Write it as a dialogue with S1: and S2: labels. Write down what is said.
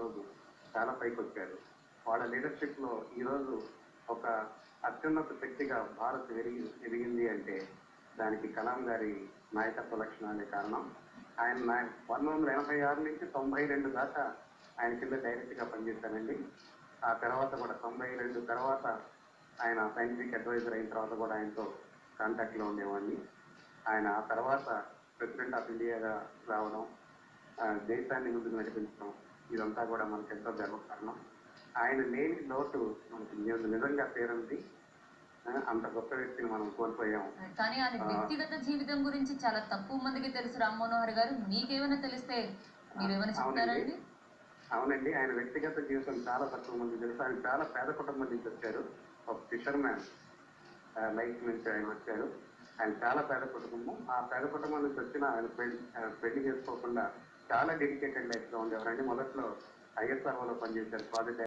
S1: ఈరోజు చాలా పైకి వచ్చారు వాళ్ళ లీడర్షిప్లో ఈరోజు ఒక అత్యున్నత శక్తిగా భారత్ ఎరిగి ఎదిగింది అంటే దానికి కలాం గారి నాయకత్వ లక్షణాలే కారణం. ఆయన నాయ పంతొమ్మిది వందల ఎనభై ఆరు నుంచి తొంభై రెండు దాకా ఆయన కింద డైరెక్ట్గా పనిచేశానండి ఆ తర్వాత కూడా తొంభై రెండు తర్వాత ఆయన సైంటిఫిక్ అడ్వైజర్ అయిన తర్వాత కూడా ఆయనతో కాంటాక్ట్లో ఉండేవాడిని. ఆయన ఆ తర్వాత ప్రెసిడెంట్ ఆఫ్ ఇండియాగా రావడం ఆ, దేశాన్ని ముందుకు నడిపించడం ఇదంతా కూడా మనకు ఎంతో గర్వకారణం ఆయన లేని లోటు మనకి నిజ- నిజంగా పేరుంది. అంత గొప్ప వ్యక్తిని మనం కోల్పోయాం.
S2: కానీ ఆయన వ్యక్తిగత జీవితం గురించి చాలా తక్కువ మందికి తెలుసు రామ్ మనోహర్ గారు. మీకేమైనా తెలిస్తే మీరు ఏమైనా చెప్తారండి?
S1: అవునండి. ఆయన వ్యక్తిగత జీవితం చాలా తక్కువ మంది తెలుసు. ఆయన చాలా పేద కుటుంబం నుంచి వచ్చారు. ఒక ఫిషర్ మ్యాన్ లైఫ్ నుంచి ఆయన వచ్చారు. ఆయన చాలా పేద కుటుంబం. ఆ పేద కుటుంబం నుంచి వచ్చిన ఆయన పెళ్ళి పెళ్ళి చేసుకోకుండా చాలా డెడికేటెడ్ లైఫ్లో ఉండేవారండి మొదట్లో ఐఎస్ఆర్ఓలో పనిచేశారు. ప్రాజెక్ట్